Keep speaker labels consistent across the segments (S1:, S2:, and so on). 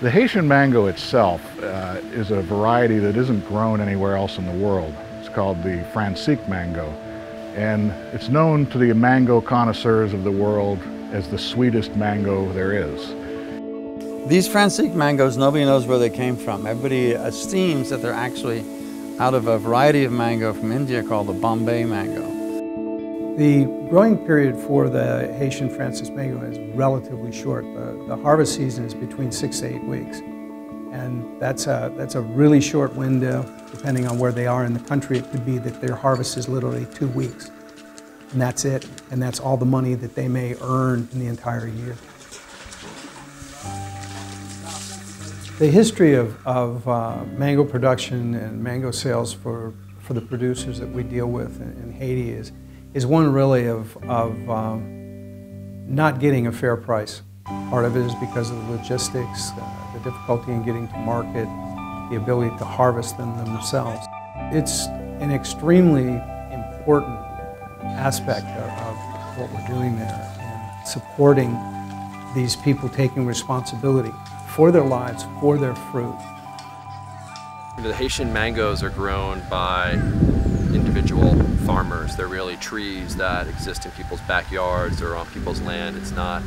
S1: The Haitian mango itself uh, is a variety that isn't grown anywhere else in the world. It's called the Francique mango. And it's known to the mango connoisseurs of the world as the sweetest mango there is.
S2: These Francique mangoes, nobody knows where they came from. Everybody esteems that they're actually out of a variety of mango from India called the Bombay mango.
S3: The growing period for the Haitian Francis mango is relatively short. The, the, harvest season is between six to eight weeks. And that's a, that's a really short window, depending on where they are in the country. It could be that their harvest is literally two weeks. And that's it. And that's all the money that they may earn in the entire year. The history of, of uh, mango production and mango sales for, for the producers that we deal with in, in Haiti is is one really of, of um, not getting a fair price. Part of it is because of the logistics, uh, the difficulty in getting to market, the ability to harvest them themselves. It's an extremely important aspect of, of what we're doing there and supporting these people taking responsibility for their lives, for their fruit.
S4: The Haitian mangoes are grown by individual farmers. They're really trees that exist in people's backyards or on people's land. It's not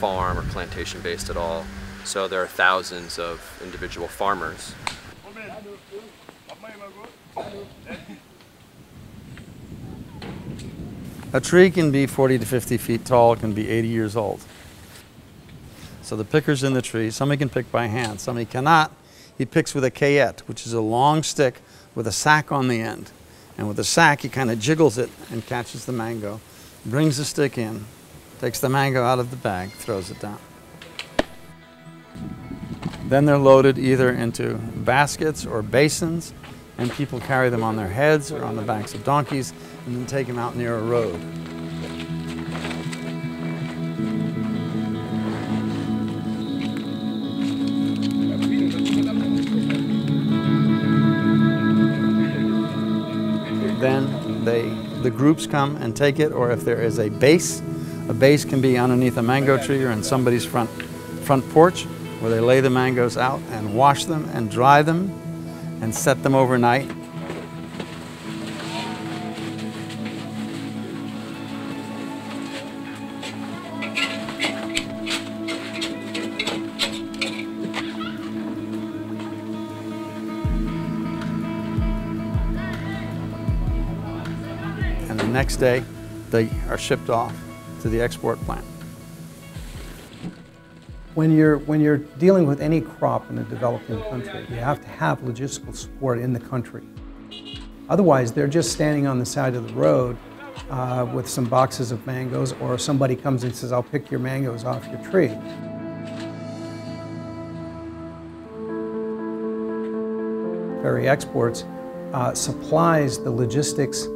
S4: farm or plantation based at all. So there are thousands of individual farmers.
S2: A tree can be 40 to 50 feet tall, can be 80 years old. So the picker's in the tree. Somebody can pick by hand, somebody cannot. He picks with a cayette, which is a long stick with a sack on the end. And with the sack, he kind of jiggles it and catches the mango, brings the stick in, takes the mango out of the bag, throws it down. Then they're loaded either into baskets or basins, and people carry them on their heads or on the backs of donkeys and then take them out near a road. Groups come and take it, or if there is a base, a base can be underneath a mango tree or in somebody's front, front porch, where they lay the mangoes out and wash them and dry them and set them overnight next day, they are shipped off to the export plant.
S3: When you're, when you're dealing with any crop in a developing country, you have to have logistical support in the country. Otherwise, they're just standing on the side of the road uh, with some boxes of mangoes, or somebody comes and says, I'll pick your mangoes off your tree. Perry Exports uh, supplies the logistics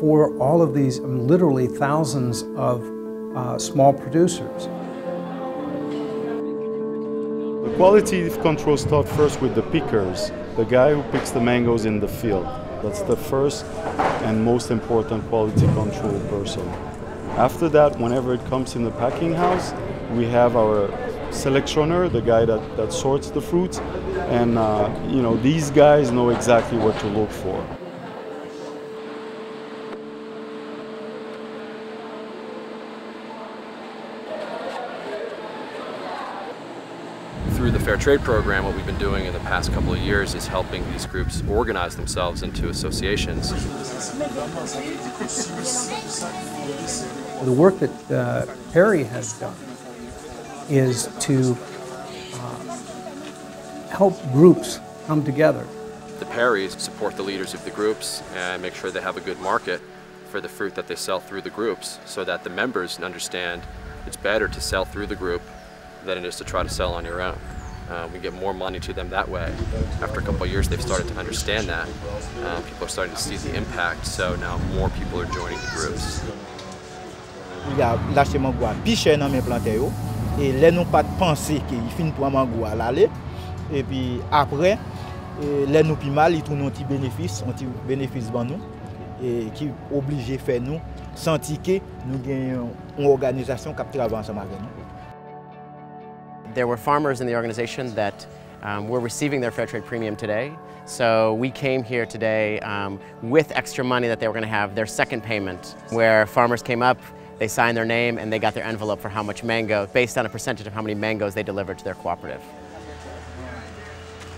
S3: for all of these, literally thousands of uh, small producers.
S5: The quality control starts first with the pickers, the guy who picks the mangoes in the field. That's the first and most important quality control person. After that, whenever it comes in the packing house, we have our selectioner, the guy that, that sorts the fruits, and uh, you know these guys know exactly what to look for.
S4: Through the Fair Trade Program, what we've been doing in the past couple of years is helping these groups organize themselves into associations.
S3: The work that uh, Perry has done is to uh, help groups come together.
S4: The Perrys support the leaders of the groups and make sure they have a good market for the fruit that they sell through the groups so that the members understand it's better to sell through the group than it is to try to sell on your own. Uh, we get more money to them that way. After a couple years, they've started to understand that. Uh, people are starting to see the impact, so now more people are joining the groups.
S6: Lache mangwa pi chè nan men plante yo, e lè nou pat panse ki yi fin pou an mangwa lale, e pi apre, euh, lè nou pi mal, yi tou nou ti benefis, an ti benefis ban nou, e ki oblije fè nou, santi ke nou gen yon organizasyon kap travan sa magè nou.
S7: There were farmers in the organization that um, were receiving their fair trade premium today. So we came here today um, with extra money that they were going to have their second payment, where farmers came up, they signed their name, and they got their envelope for how much mango, based on a percentage of how many mangoes they delivered to their cooperative.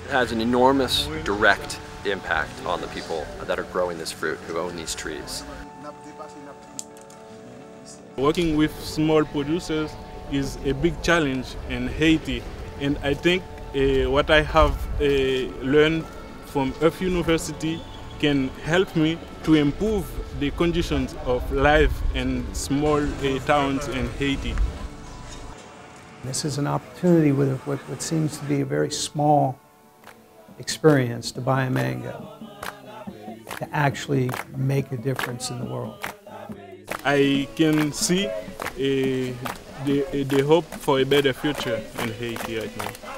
S4: It has an enormous direct impact on the people that are growing this fruit, who own these trees.
S8: Working with small producers is a big challenge in Haiti, and I think uh, what I have uh, learned from Earth University can help me to improve the conditions of life in small uh, towns in Haiti.
S3: This is an opportunity with what, what seems to be a very small experience to buy a mango to actually make a difference in the world.
S8: I can see uh, the, the hope for a better future in Haiti right now.